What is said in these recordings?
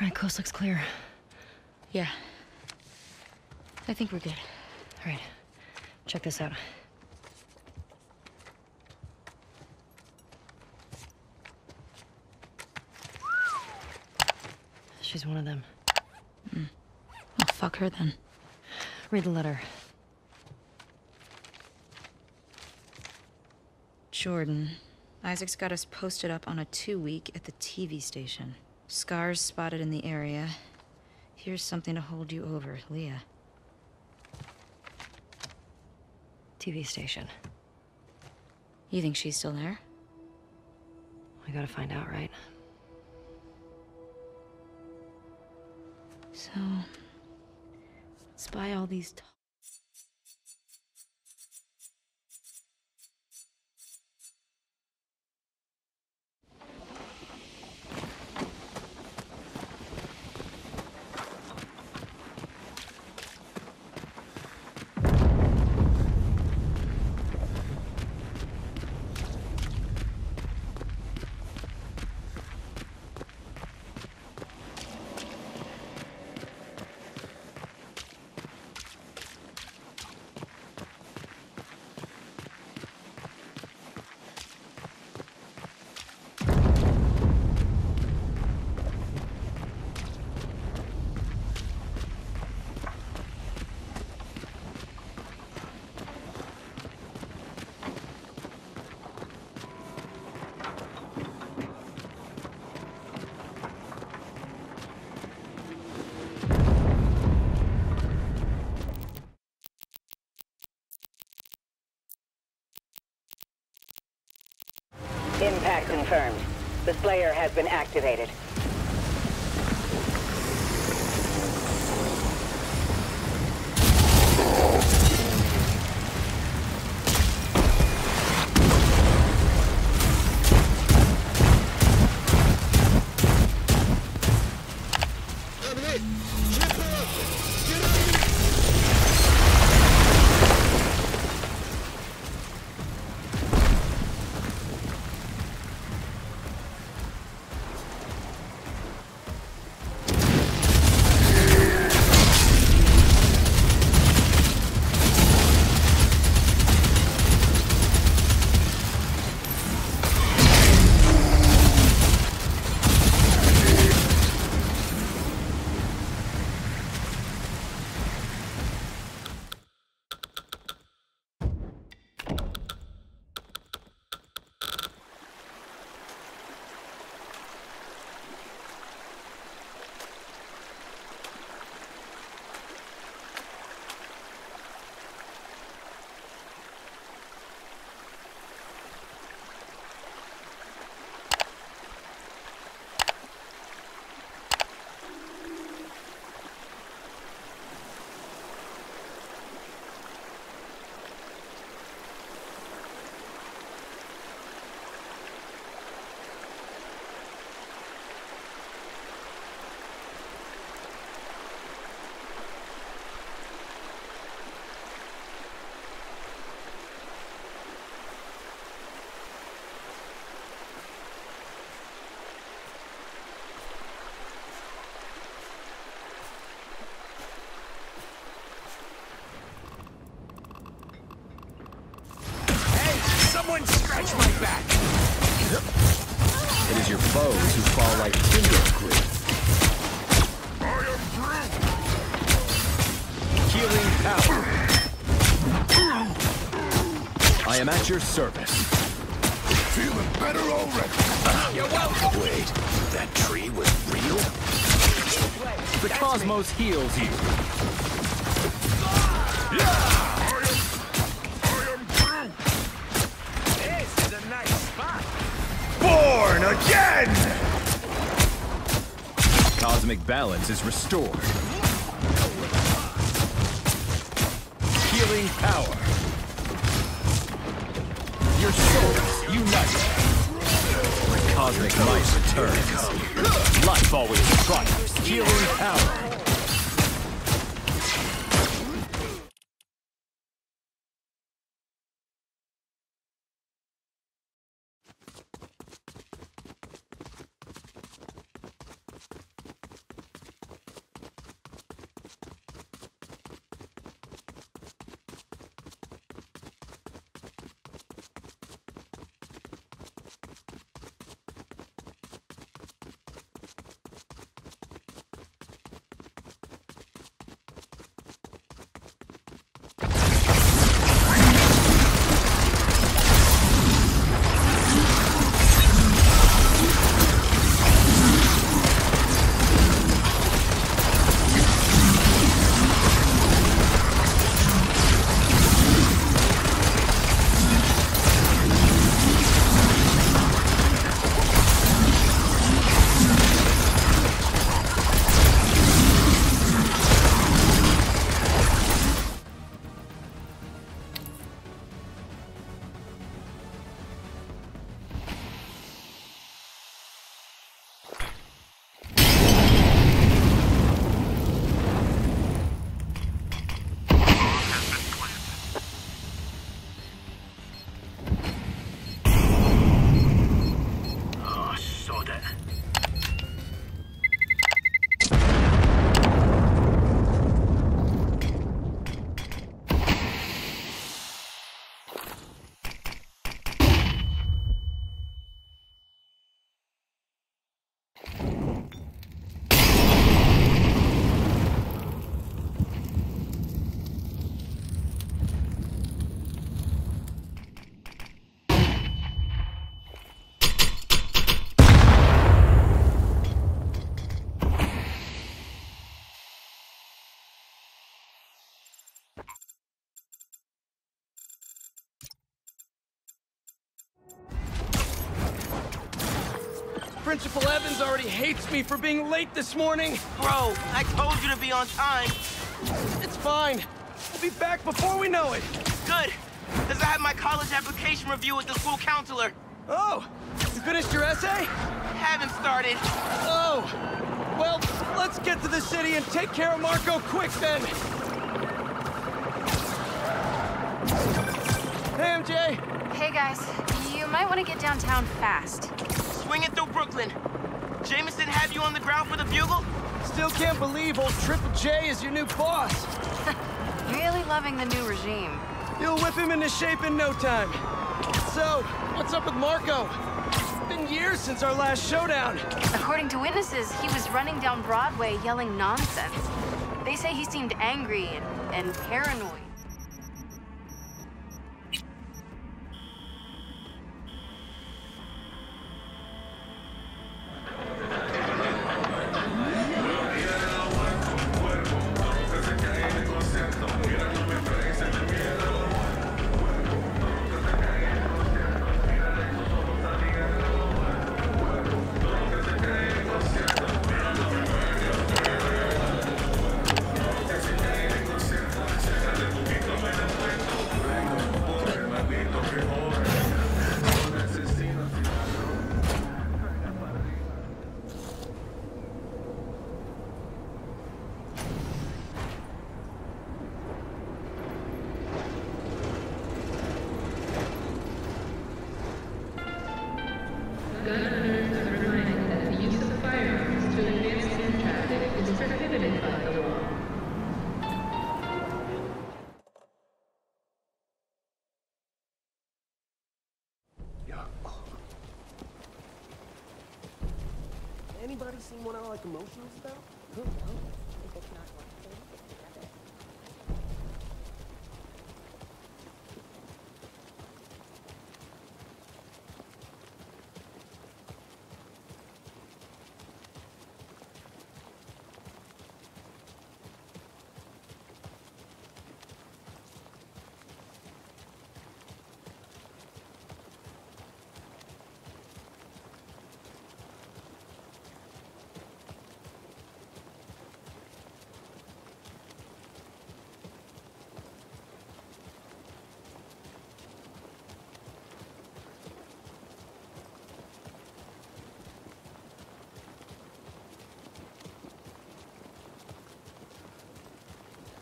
All right, coast looks clear. Yeah. I think we're good. All right, check this out. She's one of them. Hmm. Well, fuck her then. Read the letter. Jordan. Isaac's got us posted up on a two-week at the TV station. Scars spotted in the area. Here's something to hold you over, Leah. TV station. You think she's still there? We gotta find out, right? So... Let's buy all these... Impact confirmed. The Slayer has been activated. Foes who fall like tinder grit. Healing power. I am at your service. Feeling better already. You're welcome. Wait, that tree was real? The cosmos heals you. This Born again! Cosmic balance is restored. Healing power. Your souls unite. Cosmic might returns. Life always triumphs. Healing power. Principal Evans already hates me for being late this morning. Bro, I told you to be on time. It's fine. We'll be back before we know it. Good, because I have my college application review with the school counselor. Oh, you finished your essay? Haven't started. Oh. Well, let's get to the city and take care of Marko quick then. Hey, MJ. Hey guys, you might want to get downtown fast. Swing it through Brooklyn. Jameson have you on the ground for the bugle? Still can't believe old Triple J is your new boss. Really loving the new regime. You'll whip him into shape in no time. So, what's up with Marko? It's been years since our last showdown. According to witnesses, he was running down Broadway yelling nonsense. They say he seemed angry and, and paranoid. One I like emotional stuff?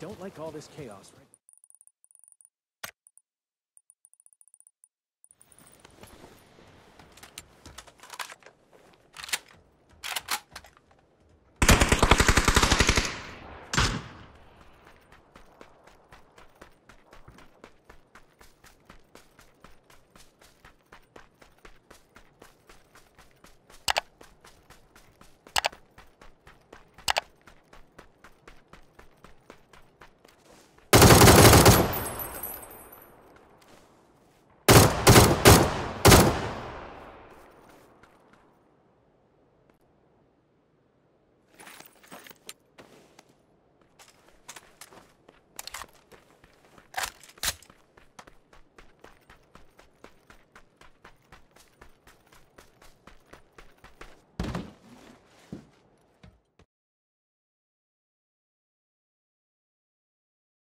Don't like all this chaos, right?